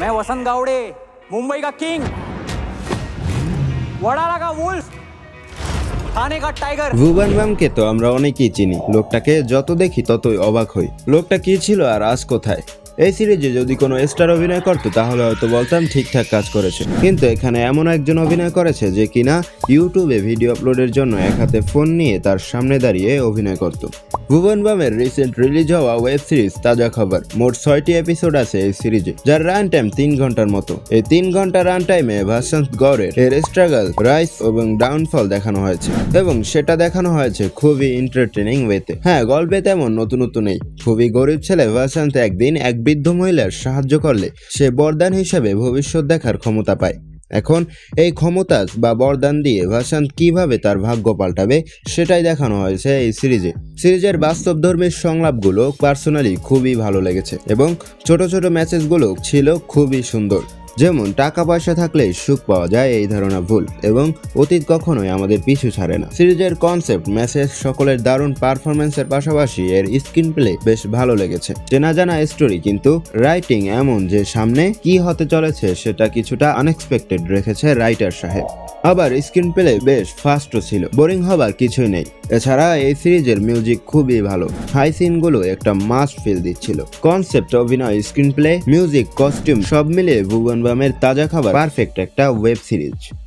मैं वसंत गावड़े मुंबई का किंग वडाला का वुल्फ थाने का टाइगर ভুবন বামকে তো আমরা অনেকেই চিনি লোকটাকে যত দেখি ততই অবাক হই লোকটা কি ছিল আর আজ কোথায় এই সিরিজে যদি কোনো স্টার অভিনয় করতো তাহলে হয়তো বলতাম ঠিকঠাক কাজ করেছে কিন্তু এখানে এমন একজন অভিনয় করেছে যে কিনা ইউটিউবে ভিডিও আপলোডের জন্য এক হাতে ফোন নিয়ে তার সামনে দাঁড়িয়ে অভিনয় করত ভুবন বামের রিসেন্ট রিলিজ হওয়া ওয়েব সিরিজ তাজা খবর। মোট ছয়টি এপিসোড আছে এই সিরিজে যার রান টাইম তিন ঘণ্টার মতো। এই তিন ঘণ্টা রান টাইমে ভাসান্ত গৌরের এর স্ট্রাগল রাইস এবং ডাউনফল দেখানো হয়েছে। এবং সেটা দেখানো হয়েছে খুবই ইন্টারটেনিং ওয়েতে হ্যাঁ গল্পে তেমন নতুনত্ব নেই। খুবই গরিব ছেলে ভাসান্ত একদিন এক বৃদ্ধ মহিলার সাহায্য করলে সে বরদান হিসেবে ভবিষ্যৎ দেখার ক্ষমতা পায়। এখন এই ক্ষমতা বা বরদান দিয়ে ভাসান কীভাবে তার ভাগ্য পাল্টাবে, সেটাই দেখানো হয়েছে এই সিরিজে। সিরিজের বাস্তব ধর্মের সংলাপগুলো পার্সোনালি খুবই ভালো লেগেছে এবং ছোট ছোট ম্যাসেজগুলো ছিল খুবই সুন্দর। যেমন টাকা পয়সা থাকলে সুখ পাওয়া যায়, এই ধারণা ভুল এবং অতীত কখনোই আমাদের পিছু ছাড়ে না। সিরিজের কনসেপ্ট মেসেজ সকলের দারুণ পারফরমেন্সের পাশাপাশি এর স্ক্রিন প্লে বেশ ভালো লেগেছে। চেনা জানা স্টোরি কিন্তু রাইটিং এমন যে সামনে কি হতে চলেছে সেটা কিছুটা আনএক্সপেক্টেড রেখেছে রাইটার সাহেব। আবার স্ক্রিন প্লে বেশ ফাস্টও ছিল বোরিং হবার কিছুই নেই। এছাড়া এই সিরিজের মিউজিক খুবই ভালো। হাই সিনগুলো একটা মাস্ট ফিল দিচ্ছিল। কনসেপ্ট অভিনয় স্ক্রিন প্লে মিউজিক কস্টিউম সব মিলে ভুবন বামের তাজা খাবার পারফেক্ট একটা ওয়েব সিরিজ